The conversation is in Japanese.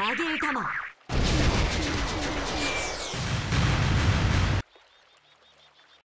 あげる